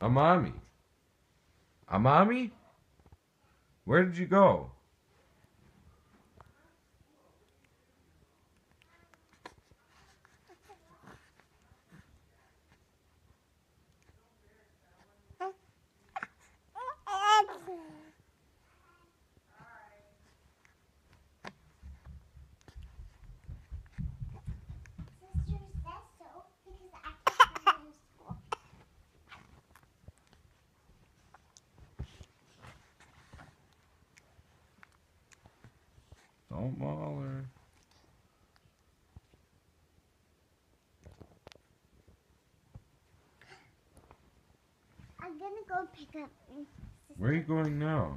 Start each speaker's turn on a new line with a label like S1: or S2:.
S1: Amami. Amami? Where did you go?
S2: Oh,
S1: Don't maul her.
S2: I'm gonna go pick up.
S1: Where are you going now?